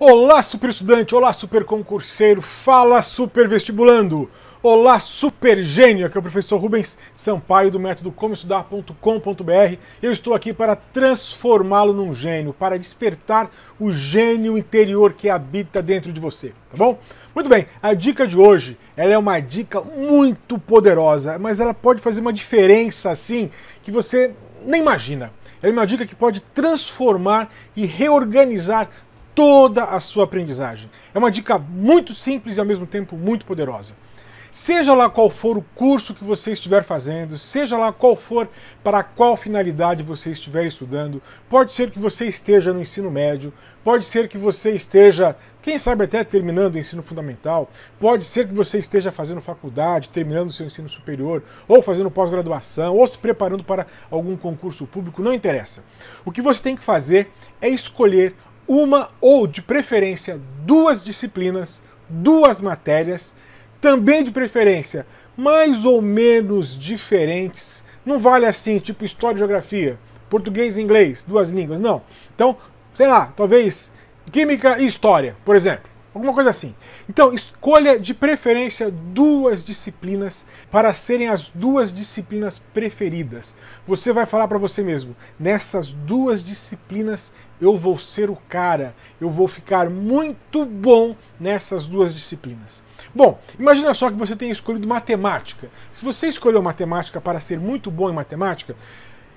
Olá, super estudante, olá, super concurseiro, fala super vestibulando, olá, super gênio, aqui é o professor Rubens Sampaio do método comoestudar.com.br. Eu estou aqui para transformá-lo num gênio, para despertar o gênio interior que habita dentro de você, tá bom? Muito bem, a dica de hoje, ela é uma dica muito poderosa, mas ela pode fazer uma diferença assim que você nem imagina. É uma dica que pode transformar e reorganizar toda a sua aprendizagem. É uma dica muito simples e ao mesmo tempo muito poderosa. Seja lá qual for o curso que você estiver fazendo, seja lá qual for para qual finalidade você estiver estudando, pode ser que você esteja no ensino médio, pode ser que você esteja, quem sabe até terminando o ensino fundamental, pode ser que você esteja fazendo faculdade, terminando o seu ensino superior, ou fazendo pós-graduação, ou se preparando para algum concurso público, não interessa. O que você tem que fazer é escolher uma ou, de preferência, duas disciplinas, duas matérias, também de preferência mais ou menos diferentes. Não vale assim, tipo história e geografia, português e inglês, duas línguas, não. Então, sei lá, talvez química e história, por exemplo. Alguma coisa assim. Então, escolha de preferência duas disciplinas para serem as duas disciplinas preferidas. Você vai falar para você mesmo: nessas duas disciplinas eu vou ser o cara, eu vou ficar muito bom nessas duas disciplinas. Bom, imagina só que você tenha escolhido matemática. Se você escolheu matemática para ser muito bom em matemática,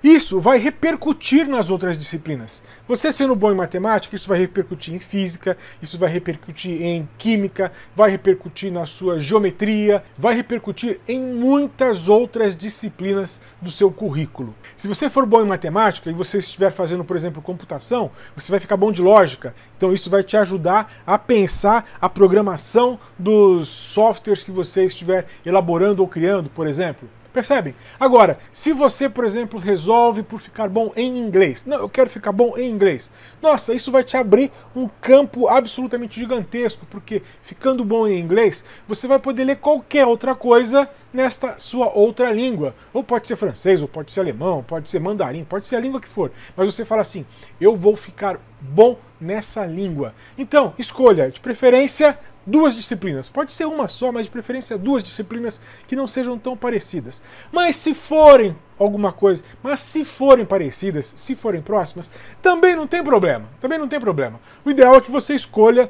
isso vai repercutir nas outras disciplinas. Você sendo bom em matemática, isso vai repercutir em física, isso vai repercutir em química, vai repercutir na sua geometria, vai repercutir em muitas outras disciplinas do seu currículo. Se você for bom em matemática e você estiver fazendo, por exemplo, computação, você vai ficar bom de lógica. Então isso vai te ajudar a pensar a programação dos softwares que você estiver elaborando ou criando, por exemplo. Percebem? Agora, se você, por exemplo, resolve por ficar bom em inglês, não, eu quero ficar bom em inglês. Nossa, isso vai te abrir um campo absolutamente gigantesco, porque ficando bom em inglês, você vai poder ler qualquer outra coisa nesta sua outra língua. Ou pode ser francês, ou pode ser alemão, pode ser mandarim, pode ser a língua que for. Mas você fala assim: eu vou ficar bom nessa língua. Então, escolha, de preferência, duas disciplinas. Pode ser uma só, mas de preferência duas disciplinas que não sejam tão parecidas. Mas se forem alguma coisa, mas se forem parecidas, se forem próximas, também não tem problema. Também não tem problema. O ideal é que você escolha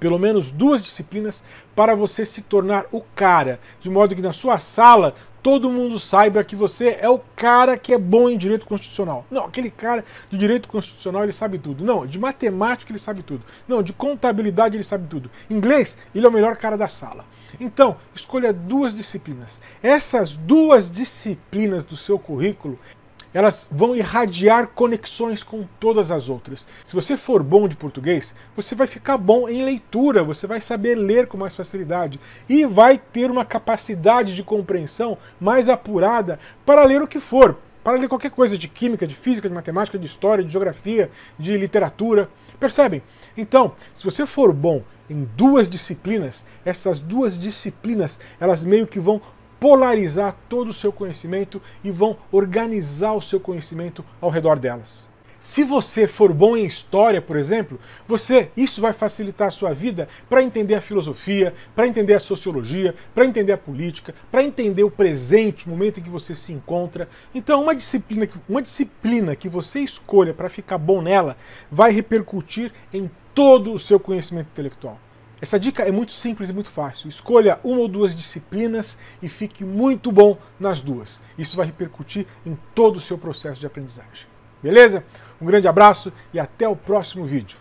pelo menos duas disciplinas para você se tornar o cara, de modo que na sua sala todo mundo saiba que você é o cara que é bom em direito constitucional. Não, aquele cara de direito constitucional ele sabe tudo. Não, de matemática ele sabe tudo. Não, de contabilidade ele sabe tudo. Inglês, ele é o melhor cara da sala. Então, escolha duas disciplinas. Essas duas disciplinas do seu currículo, elas vão irradiar conexões com todas as outras. Se você for bom de português, você vai ficar bom em leitura, você vai saber ler com mais facilidade e vai ter uma capacidade de compreensão mais apurada para ler o que for, para ler qualquer coisa de química, de física, de matemática, de história, de geografia, de literatura. Percebem? Então, se você for bom em duas disciplinas, essas duas disciplinas, elas meio que vão polarizar todo o seu conhecimento e vão organizar o seu conhecimento ao redor delas. Se você for bom em história, por exemplo, você isso vai facilitar a sua vida para entender a filosofia, para entender a sociologia, para entender a política, para entender o presente, o momento em que você se encontra. Então, uma disciplina, uma disciplina que você escolha para ficar bom nela vai repercutir em todo o seu conhecimento intelectual. Essa dica é muito simples e muito fácil. Escolha uma ou duas disciplinas e fique muito bom nas duas. Isso vai repercutir em todo o seu processo de aprendizagem. Beleza? Um grande abraço e até o próximo vídeo.